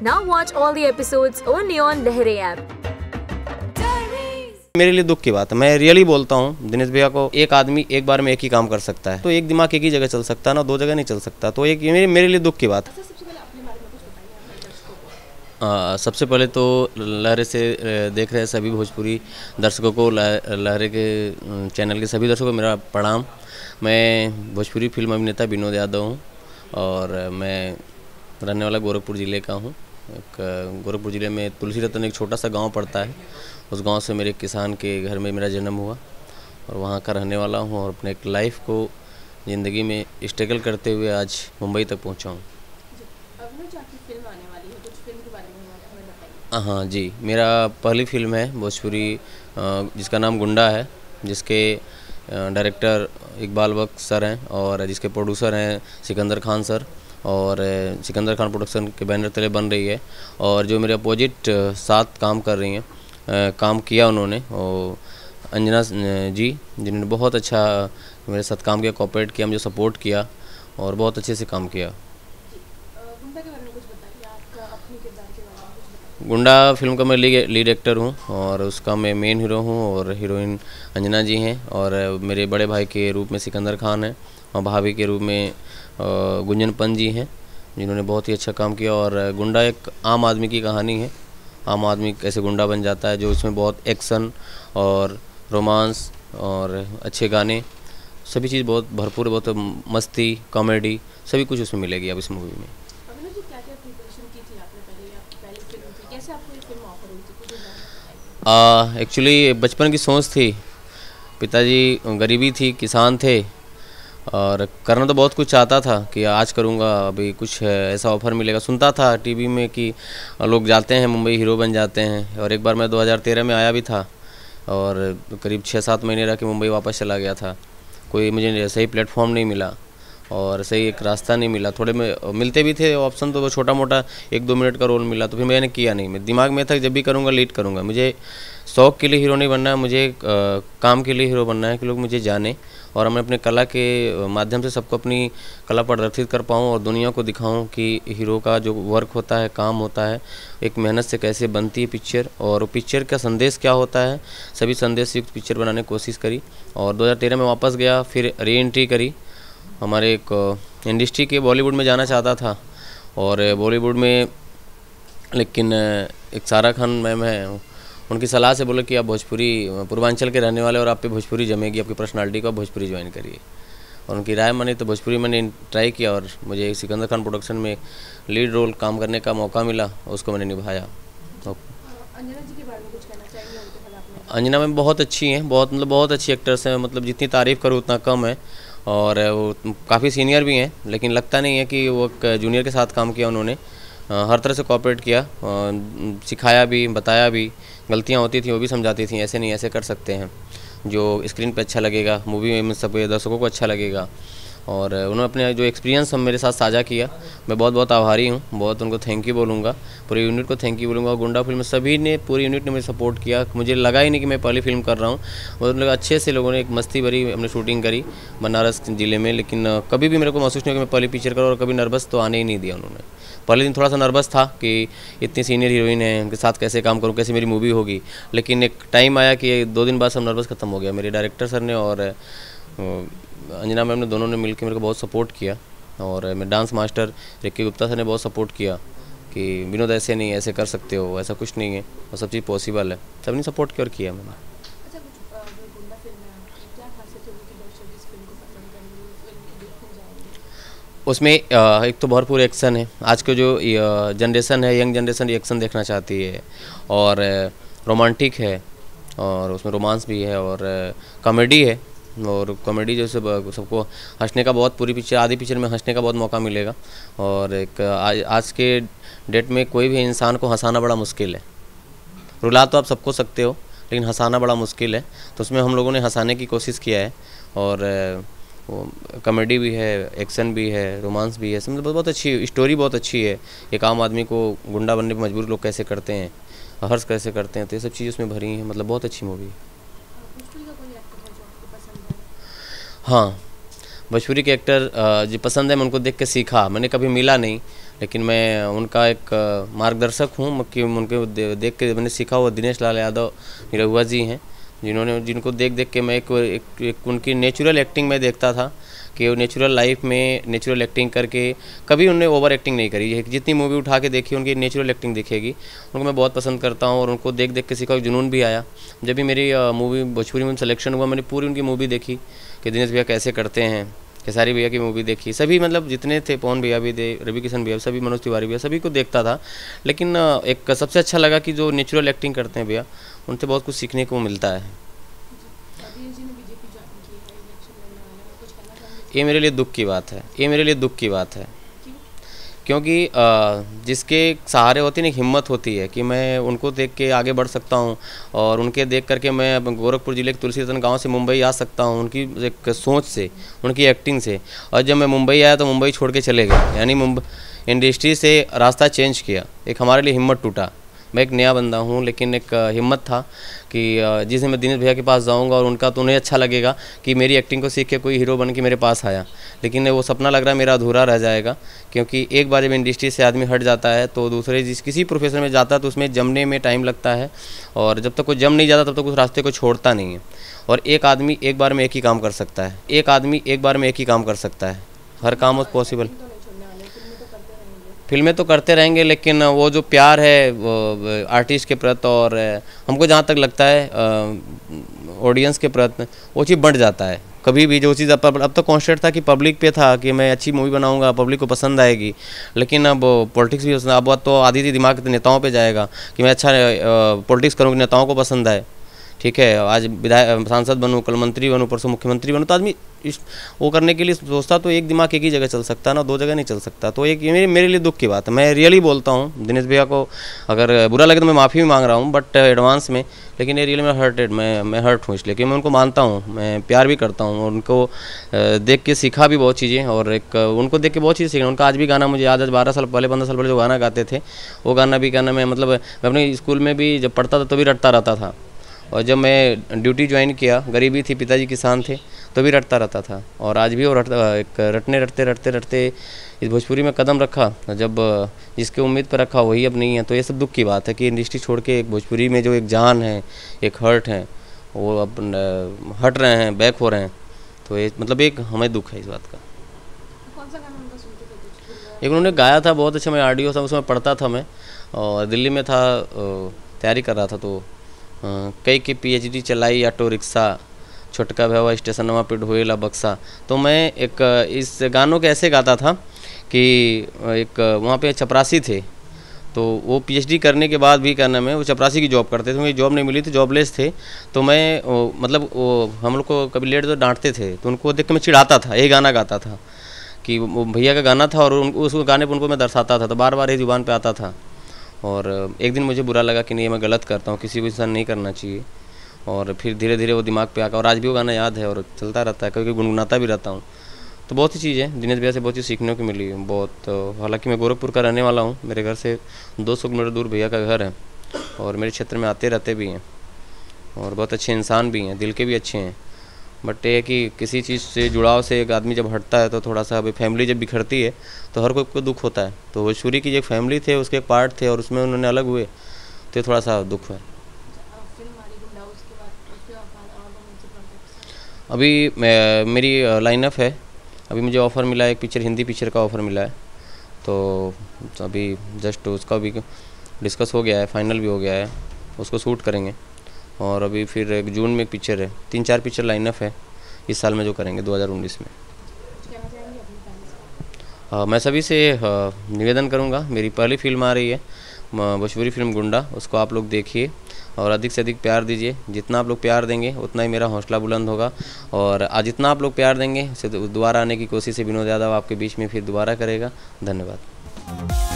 Now watch all the episodes only on Lehre app. मेरे लिए दुख की बात है। मैं रियली बोलता हूँ दिनेश भैया को एक आदमी एक बार में एक ही काम कर सकता है। तो एक दिमाग एक ही जगह चल सकता है ना दो जगह नहीं चल सकता। तो एक मेरे मेरे लिए दुख की बात है। आ, सबसे पहले तो लहरे से देख रहे सभी भोजपुरी दर्शकों को लहरे के चैनल के सभी दर्शकों को मेरा प्रणाम। मैं भोजपुरी फ़िल्म अभिनेता विनोद यादव हूँ और मैं रहने वाला गोरखपुर ज़िले का हूँ। गोरखपुर ज़िले में तुलसी रतन एक छोटा सा गाँव पड़ता है। उस गाँव से मेरे किसान के घर में मेरा जन्म हुआ और वहाँ का रहने वाला हूँ और अपने एक लाइफ को ज़िंदगी में स्ट्रगल करते हुए आज मुंबई तक पहुँचा हूँ। हाँ जी मेरा पहली फ़िल्म है भोजपुरी जिसका नाम गुंडा है जिसके डायरेक्टर इकबाल बख्त सर हैं और जिसके प्रोड्यूसर हैं सिकंदर खान सर। और सिकंदर खान प्रोडक्शन के बैनर तले बन रही है और जो मेरे अपोजिट साथ काम कर रही हैं काम किया उन्होंने और अंजना जी, जिन्होंने बहुत अच्छा मेरे साथ काम किया कॉपरेट किया, मुझे सपोर्ट किया और बहुत अच्छे से काम किया। गुंडा फ़िल्म का मैं लीड एक्टर हूँ और उसका मैं मेन हीरो हूँ और हीरोइन अंजना जी हैं और मेरे बड़े भाई के रूप में सिकंदर खान है और भाभी के रूप में गुंजन पंत जी हैं जिन्होंने बहुत ही अच्छा काम किया और गुंडा एक आम आदमी की कहानी है। आम आदमी कैसे गुंडा बन जाता है जो इसमें बहुत एक्शन और रोमांस और अच्छे गाने सभी चीज़ बहुत भरपूर बहुत मस्ती कॉमेडी सभी कुछ उसमें मिलेगी अब इस मूवी में। एक्चुअली बचपन की सोच थी। पिताजी गरीबी थी किसान थे और करना तो बहुत कुछ चाहता था कि आज करूँगा, अभी कुछ ऐसा ऑफ़र मिलेगा। सुनता था टीवी में कि लोग जाते हैं, मुंबई हीरो बन जाते हैं। और एक बार मैं 2013 में आया भी था और करीब छः सात महीने रह के मुंबई वापस चला गया था। कोई मुझे सही प्लेटफॉर्म नहीं मिला। और सही एक रास्ता नहीं मिला। थोड़े में मिलते भी थे ऑप्शन तो वो छोटा मोटा एक दो मिनट का रोल मिला तो फिर मैंने किया नहीं। मैं दिमाग में था जब भी करूँगा लीड करूँगा। मुझे शौक के लिए हीरो नहीं बनना है, मुझे काम के लिए हीरो बनना है कि लोग मुझे जाने और मैं अपने कला के माध्यम से सबको अपनी कला प्रदर्शित कर पाऊँ और दुनिया को दिखाऊँ कि हीरो का जो वर्क होता है, काम होता है, एक मेहनत से कैसे बनती है पिक्चर और पिक्चर का संदेश क्या होता है, सभी संदेश युक्त पिक्चर बनाने की कोशिश करी और 2013 में वापस गया, फिर री एंट्री करी। हमारे एक इंडस्ट्री के बॉलीवुड में जाना चाहता था। और बॉलीवुड में लेकिन एक सारा खान मैम है। उनकी सलाह से बोले कि आप भोजपुरी पूर्वांचल के रहने वाले और आप पे भोजपुरी जमेगी आपकी पर्सनालिटी को आप भोजपुरी ज्वाइन करिए। और उनकी राय मानी तो भोजपुरी मैंने ट्राई किया और मुझे सिकंदर खान प्रोडक्शन में लीड रोल काम करने का मौका मिला उसको मैंने निभाया। तो अंजना मैम बहुत अच्छी हैं बहुत मतलब बहुत अच्छी एक्टर्स हैं। मतलब जितनी तारीफ़ करूँ उतना कम है। और वो काफ़ी सीनियर भी हैं, लेकिन लगता नहीं है कि वो जूनियर के साथ काम किया उन्होंने। हर तरह से कॉपरेट किया सिखाया भी, बताया भी, गलतियाँ होती थी, वो भी समझाती थी, ऐसे नहीं, ऐसे कर सकते हैं। जो स्क्रीन पे अच्छा लगेगा मूवी में सब दर्शकों को अच्छा लगेगा। और उन्होंने अपने जो एक्सपीरियंस हम मेरे साथ साझा किया, मैं बहुत बहुत आभारी हूँ, बहुत उनको थैंक यू बोलूँगा, पूरी यूनिट को थैंक यू बोलूँगा गुंडा फ़िल्म सभी ने पूरी यूनिट ने मुझे सपोर्ट किया, मुझे लगा ही नहीं कि मैं पहली फ़िल्म कर रहा हूँ बहुत लोग अच्छे से लोगों ने एक मस्ती भरी हमने शूटिंग करी बनारस ज़िले में, लेकिन कभी भी मेरे को महसूस नहीं हुआ कि मैं पहली पिक्चर करूँ और कभी नर्वस तो आने ही नहीं दिया उन्होंने। पहले दिन थोड़ा सा नर्वस था कि इतनी सीनियर हीरोइन है, उनके साथ कैसे काम करूँ, कैसे मेरी मूवी होगी, लेकिन एक टाइम आया कि दो दिन बाद सब नर्वस खत्म हो गया, मेरे डायरेक्टर सर ने और अंजना मैम ने दोनों ने मिलकर मेरे को बहुत सपोर्ट किया और मेरे dance master Rikki Gupta sir ने बहुत सपोर्ट किया कि विनोद ऐसे नहीं ऐसे कर सकते हो ऐसा कुछ नहीं है और सब चीज़ पॉसिबल है। सबने सपोर्ट किया और किया मैंने उसमें एक तो भरपूर एक्शन है। आज के जो जनरेशन है यंग जनरेशन एक्शन देखना चाहती है। और रोमांटिक है और उसमें रोमांस भी है और कॉमेडी है। और कॉमेडी जो सब सबको हंसने का बहुत पूरी पिक्चर आधी पिक्चर में हंसने का बहुत मौका मिलेगा। और एक आज आज के डेट में कोई भी इंसान को हंसाना बड़ा मुश्किल है। रुला तो आप सबको सकते हो, लेकिन हंसाना बड़ा मुश्किल है। तो उसमें हम लोगों ने हंसाने की कोशिश किया है। और कॉमेडी भी है एक्शन भी है रोमांस भी है बहुत बहुत अच्छी स्टोरी बहुत अच्छी है। एक आम आदमी को गुंडा बनने पर मजबूर लोग कैसे करते हैं, हर्ष कैसे करते हैं तो ये सब चीज़ उसमें भरी हैं मतलब बहुत अच्छी मूवी है। हाँ भोजपुरी के एक्टर जो पसंद है मैं उनको देख के सीखा। मैंने कभी मिला नहीं लेकिन मैं उनका एक मार्गदर्शक हूँ कि उनके देख के मैंने सीखा वो दिनेश लाल यादव निरहुआ जी हैं जिन्होंने जिनको देख देख के मैं एक, एक, एक उनकी नेचुरल एक्टिंग में देखता था कि वो नेचुरल लाइफ में नेचुरल एक्टिंग करके कभी उनने ओवर एक्टिंग नहीं करी। जितनी मूवी उठा के देखी उनकी नेचुरल एक्टिंग दिखेगी। उनको मैं बहुत पसंद करता हूँ और उनको देख देख के सीखा जुनून भी आया। जब भी मेरी मूवी भोजपुरी में सिलेक्शन हुआ मैंने पूरी उनकी मूवी देखी। कि दिनेश भैया कैसे करते हैं, खेसारी भैया की मूवी देखी। सभी मतलब जितने थे, पवन भैया भी थे रवि किशन भैया, सभी मनोज तिवारी भैया, सभी को देखता था। लेकिन एक सबसे अच्छा लगा कि जो नेचुरल एक्टिंग करते हैं भैया, उनसे बहुत कुछ सीखने को मिलता है। ये मेरे लिए दुख की बात है, ये मेरे लिए दुख की बात है। क्योंकि जिसके सहारे होती ना हिम्मत होती है कि मैं उनको देख के आगे बढ़ सकता हूँ और उनके देख करके मैं गोरखपुर ज़िले के तुलसी रतन गाँव से मुंबई आ सकता हूँ उनकी एक सोच से, उनकी एक्टिंग से। और जब मैं मुंबई आया तो मुंबई छोड़ के चले गए। यानी मुंबई इंडस्ट्री से रास्ता चेंज किया। एक हमारे लिए हिम्मत टूटा। मैं एक नया बंदा हूँ, लेकिन एक हिम्मत था कि जिस मैं दिनेश भैया के पास जाऊँगा और उनका तो उन्हें अच्छा लगेगा कि मेरी एक्टिंग को सीख के कोई हीरो बन के मेरे पास आया। लेकिन वो सपना लग रहा है मेरा अधूरा रह जाएगा, क्योंकि एक बार जब इंडस्ट्री से आदमी हट जाता है तो दूसरे जिस, किसी प्रोफेशन में जाता है तो उसमें जमने में टाइम लगता है और जब तक कोई जम नहीं जाता, तब तक उस रास्ते को छोड़ता नहीं है। और एक आदमी एक बार में एक ही काम कर सकता है, एक आदमी एक बार में एक ही काम कर सकता है, हर काम पॉसिबल फ़िल्में तो करते रहेंगे, लेकिन वो जो प्यार है, वो आर्टिस्ट के प्रति और हमको जहाँ तक लगता है ऑडियंस के प्रति वो चीज़ बढ़ जाता है। कभी भी जो चीज़ अब अब तो कॉन्सेंट था कि पब्लिक पे था कि मैं अच्छी मूवी बनाऊँगा पब्लिक को पसंद आएगी, लेकिन अब पॉलिटिक्स भी अब तो आधी थी दिमाग नेताओं पे जाएगा कि मैं अच्छा पॉलिटिक्स करूँगी नेताओं को पसंद आए। ठीक है, आज विधायक सांसद बनूँ, कल मंत्री बनूँ, परसों मुख्यमंत्री बनूँ तो आदमी इस, वो करने के लिए सोचता तो एक दिमाग एक ही जगह चल सकता ना, दो जगह नहीं चल सकता। तो एक मेरे मेरे लिए दुख की बात है। मैं रियली बोलता हूँ, दिनेश भैया को अगर बुरा लगे तो मैं माफ़ी भी मांग रहा हूँ बट एडवांस में, लेकिन ये रियली मैं हर्टेड मैं मैं हर्ट हूँ इसलिए कि मैं उनको मानता हूँ, मैं प्यार भी करता हूँ उनको देख के सीखा भी बहुत चीज़ें, और एक उनको देख के बहुत चीज़ें सीखा। उनका आज भी गाना मुझे याद है, बारह साल पहले, पंद्रह साल पहले जो गाना गाते थे, वो गाना भी, गाना मैं मतलब मैं अपने स्कूल में भी जब पढ़ता था तो भी रटता रहता था। और जब मैं ड्यूटी ज्वाइन किया गरीबी थी पिताजी किसान थे तो भी रटता रहता था। और आज भी वो रट एक रटने रटते रटते रटते इस भोजपुरी में कदम रखा जब जिसके उम्मीद पर रखा वही अब नहीं है। तो ये सब दुख की बात है कि इंडस्ट्री छोड़ के एक भोजपुरी में जो एक जान है एक हर्ट है वो अब हट रहे हैं बैक हो रहे हैं। तो ये मतलब एक हमें दुख है इस बात का। एक उन्होंने गाया था बहुत अच्छा मैं आडियो था उसमें पढ़ता था मैं। और दिल्ली में था तैयारी कर रहा था तो कई की पीएचडी चलाई ऑटो रिक्शा छोटका स्टेशन वहाँ पे ढोएला बक्सा। तो मैं एक इस गानों के ऐसे गाता था कि एक वहाँ पे चपरासी थे। तो वो पीएचडी करने के बाद भी करने में वो चपरासी की जॉब करते थे मुझे जॉब नहीं मिली थी जॉबलेस थे। तो मैं वो, मतलब वो हम लोग को कभी लेट तो डांटते थे तो उनको देख के मैं चिढ़ाता था यही गाना गाता था। कि वो भैया का गाना था और उस गाने पर उनको मैं दर्शाता था तो बार बार ये ज़ुबान पे आता था। और एक दिन मुझे बुरा लगा कि नहीं मैं गलत करता हूँ, किसी को इंसान नहीं करना चाहिए। और फिर धीरे धीरे वो दिमाग पे आकर, और आज भी वो गाना याद है और चलता रहता है क्योंकि गुनगुनाता भी रहता हूँ। तो बहुत सी चीज़ें दिनेश भैया से बहुत चीज़ सीखने को मिली, बहुत हालाँकि मैं गोरखपुर का रहने वाला हूँ, मेरे घर से 200 किलोमीटर दूर भैया का घर है, और मेरे क्षेत्र में आते रहते भी हैं, और बहुत अच्छे इंसान भी हैं, दिल के भी अच्छे हैं। बट ये कि किसी चीज़ से, जुड़ाव से एक आदमी जब हटता है तो थोड़ा सा अभी फैमिली जब बिखरती है तो हर कोई को दुख होता है। तो भोजपुरी की जो फैमिली थे, उसके पार्ट थे और उसमें उन्होंने अलग हुए तो थोड़ा सा दुख है। अभी मेरी लाइनअप है। अभी मुझे ऑफ़र मिला है, एक पिक्चर हिंदी पिक्चर का ऑफ़र मिला है। तो अभी जस्ट उसका भी डिस्कस हो गया है फाइनल भी हो गया है, उसको शूट करेंगे। और अभी फिर एक जून में एक पिक्चर है। तीन चार पिक्चर लाइनअप है इस साल में जो करेंगे 2019 में। आ, मैं सभी से निवेदन करूँगा। मेरी पहली फ़िल्म आ रही है भोजपुरी फ़िल्म गुंडा। उसको आप लोग देखिए और अधिक से अधिक प्यार दीजिए। जितना आप लोग प्यार देंगे उतना ही मेरा हौसला बुलंद होगा। और आज जितना आप लोग प्यार देंगे दोबारा आने की कोशिश है विनोद यादव आपके बीच में फिर दोबारा करेगा। धन्यवाद।